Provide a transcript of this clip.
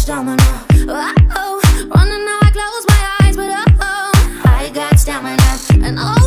touch domino. Oh, oh, running now I close my eyes, but oh I got stamina and oh.